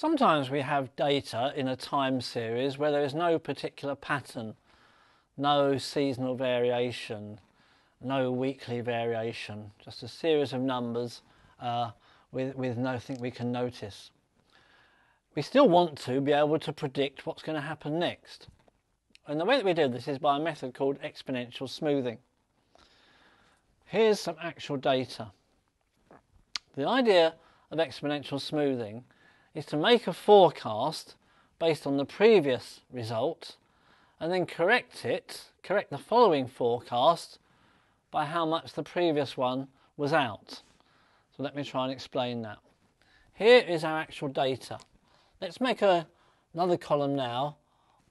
Sometimes we have data in a time series where there is no particular pattern, no seasonal variation, no weekly variation, just a series of numbers uh, with, with nothing we can notice. We still want to be able to predict what's going to happen next. And the way that we do this is by a method called exponential smoothing. Here's some actual data. The idea of exponential smoothing is to make a forecast based on the previous result and then correct it, correct the following forecast by how much the previous one was out. So let me try and explain that. Here is our actual data. Let's make a, another column now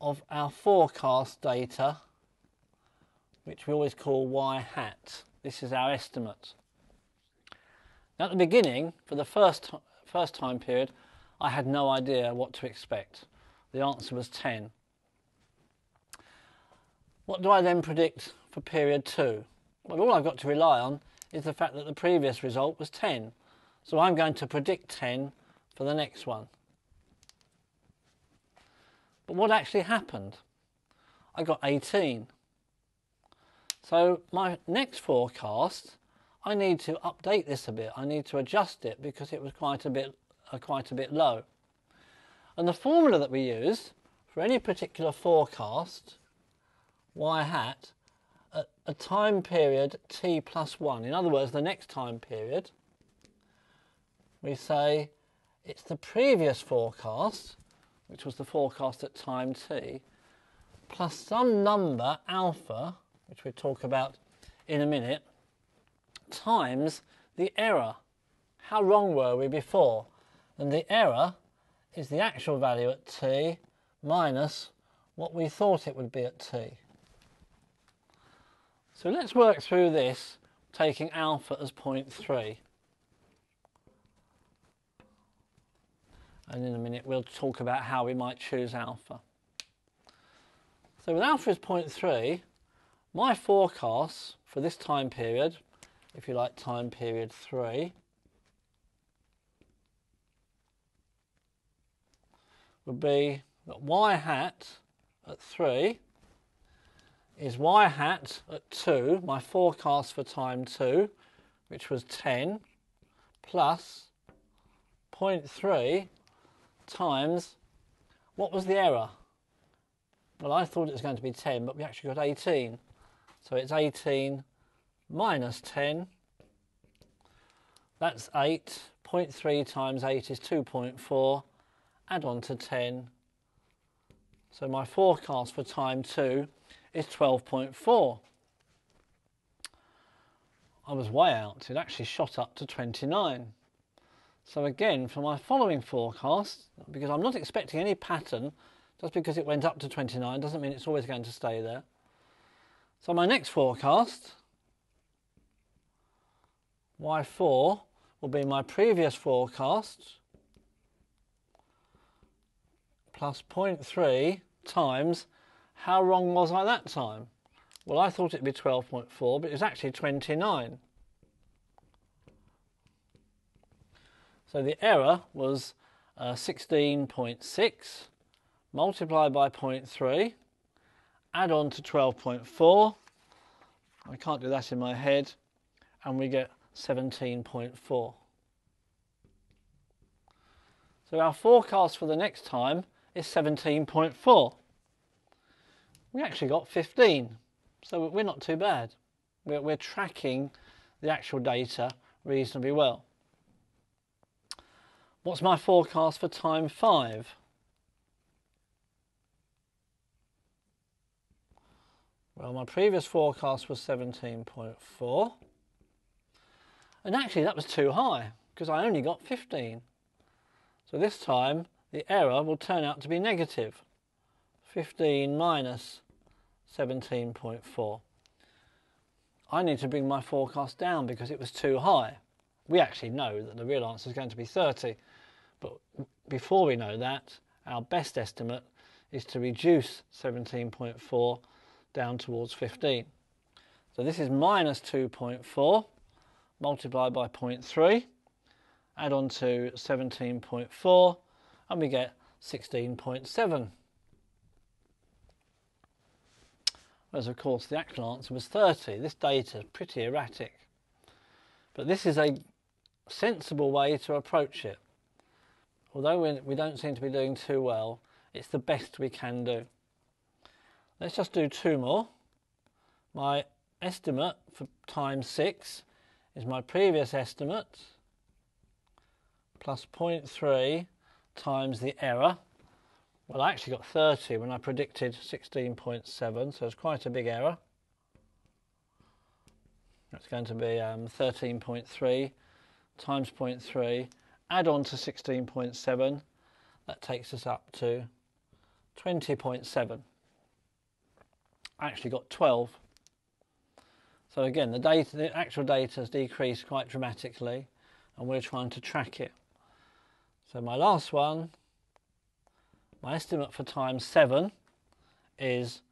of our forecast data, which we always call y hat. This is our estimate. Now at the beginning, for the first, first time period, I had no idea what to expect. The answer was 10. What do I then predict for period 2? Well, all I've got to rely on is the fact that the previous result was 10. So I'm going to predict 10 for the next one. But what actually happened? I got 18. So my next forecast, I need to update this a bit. I need to adjust it because it was quite a bit, uh, quite a bit low. And the formula that we use for any particular forecast, y hat, at a time period t plus 1, in other words, the next time period, we say it's the previous forecast which was the forecast at time t, plus some number, alpha, which we'll talk about in a minute, times the error. How wrong were we before? And the error is the actual value at t minus what we thought it would be at t. So let's work through this taking alpha as 0.3. and in a minute we'll talk about how we might choose alpha. So with alpha is 0.3, my forecast for this time period, if you like time period 3, would be that y hat at 3 is y hat at 2, my forecast for time 2, which was 10, plus 0.3 times, what was the error? Well, I thought it was going to be 10, but we actually got 18. So it's 18 minus 10. That's 8. 0.3 times 8 is 2.4. Add on to 10. So my forecast for time 2 is 12.4. I was way out. It actually shot up to 29. So again, for my following forecast, because I'm not expecting any pattern, just because it went up to 29 doesn't mean it's always going to stay there. So my next forecast, Y4, will be my previous forecast plus 0.3 times how wrong was I that time? Well, I thought it'd be 12.4, but it was actually 29. So the error was uh, 16.6 multiplied by 0.3, add on to 12.4. I can't do that in my head, and we get 17.4. So our forecast for the next time is 17.4. We actually got 15, so we're not too bad. We're, we're tracking the actual data reasonably well. What's my forecast for time 5? Well, my previous forecast was 17.4. And actually that was too high because I only got 15. So this time the error will turn out to be 15 minus 17.4. I need to bring my forecast down because it was too high. We actually know that the real answer is going to be 30. But before we know that, our best estimate is to reduce 17.4 down towards 15. So this is minus 2.4 multiplied by 0.3, add on to 17.4, and we get 16.7. Whereas of course the actual answer was 30. This data is pretty erratic. But this is a sensible way to approach it. Although we, don't seem to be doing too well, it's the best we can do. Let's just do two more. My estimate for time 6 is my previous estimate plus 0.3 times the error. Well, I actually got 30 when I predicted 16.7, so it's quite a big error. That's going to be um, 13.3 times 0.3, add on to 16.7, that takes us up to 20.7. I actually got 12. So again, the data, the actual data has decreased quite dramatically, and we're trying to track it. So my last one, my estimate for time 7 is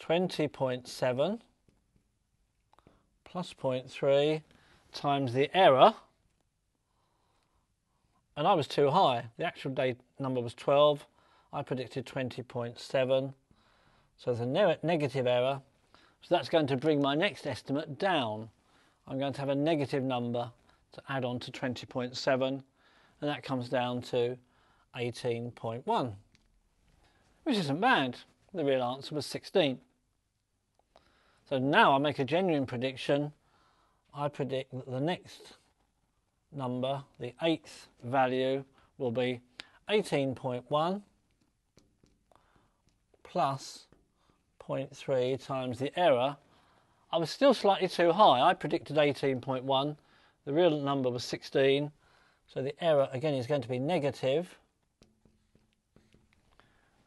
20.7 plus 0.3 times the error, and I was too high. The actual date number was 12. I predicted 20.7. So there's a ne negative error. So that's going to bring my next estimate down. I'm going to have a negative number to add on to 20.7 and that comes down to 18.1, which isn't bad. The real answer was 16. So now I make a genuine prediction. I predict that the next number, the eighth value, will be 18.1 plus 0.3 times the error. I was still slightly too high. I predicted 18.1. The real number was 16. So the error again is going to be negative.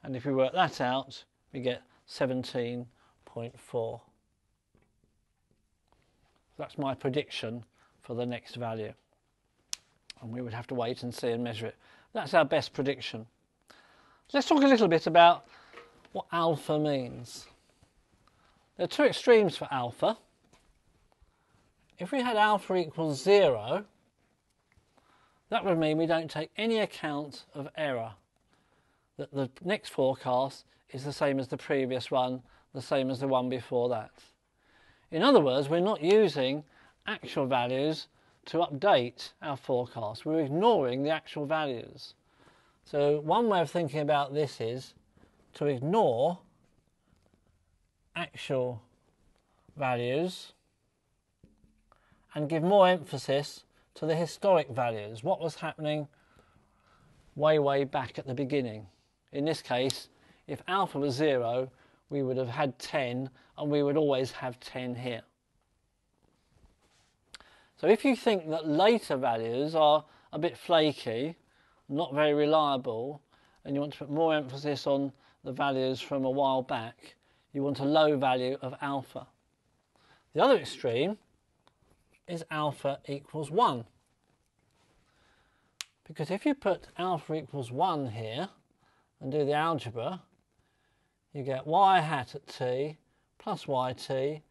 And if we work that out, we get 17.4. That's my prediction for the next value. And we would have to wait and see and measure it. That's our best prediction. Let's talk a little bit about what alpha means. There are two extremes for alpha. If we had alpha equals zero, that would mean we don't take any account of error. That the next forecast is the same as the previous one, the same as the one before that. In other words, we're not using actual values to update our forecast. We're ignoring the actual values. So one way of thinking about this is to ignore actual values and give more emphasis to the historic values, what was happening way, way back at the beginning. In this case, if alpha was zero, we would have had 10 and we would always have 10 here. So if you think that later values are a bit flaky, not very reliable, and you want to put more emphasis on the values from a while back, you want a low value of alpha. The other extreme is alpha equals 1. Because if you put alpha equals 1 here and do the algebra, you get y hat at t plus yt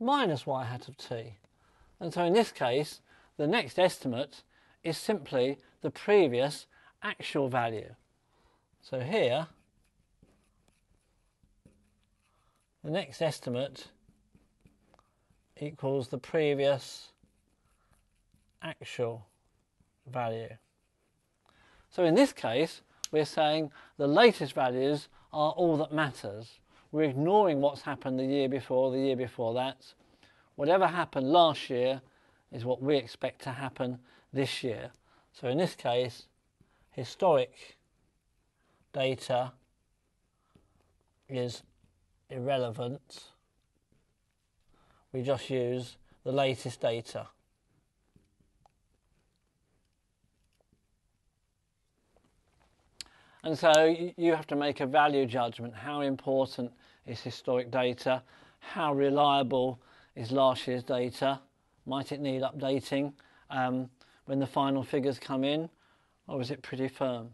minus y hat of t. And so in this case, the next estimate is simply the previous actual value. So here, the next estimate equals the previous actual value. So in this case, we're saying the latest values are all that matters. We're ignoring what's happened the year before, the year before that. Whatever happened last year is what we expect to happen this year. So in this case, historic data is irrelevant. We just use the latest data. And so you have to make a value judgment. How important is historic data? How reliable is last year's data? Might it need updating um, when the final figures come in? Or is it pretty firm?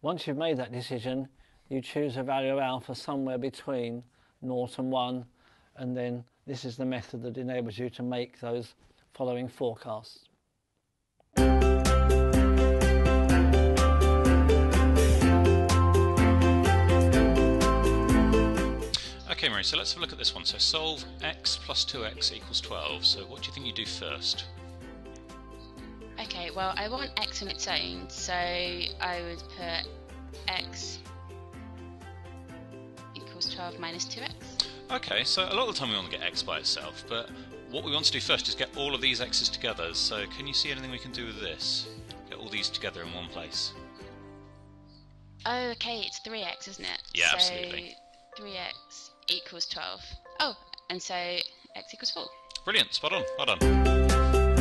Once you've made that decision, you choose a value of alpha somewhere between 0 and 1, and then this is the method that enables you to make those following forecasts. Mary, so let's have a look at this one. So solve x plus 2x equals 12. So what do you think you do first? Okay, well, I want x on its own, so I would put x equals 12 minus 2x. Okay, so a lot of the time we want to get x by itself, but what we want to do first is get all of these x's together. So can you see anything we can do with this? Get all these together in one place. Oh, okay, it's 3x, isn't it? Yeah, so absolutely. 3x equals 12. Oh, and so x equals 4. Brilliant, spot on, well done.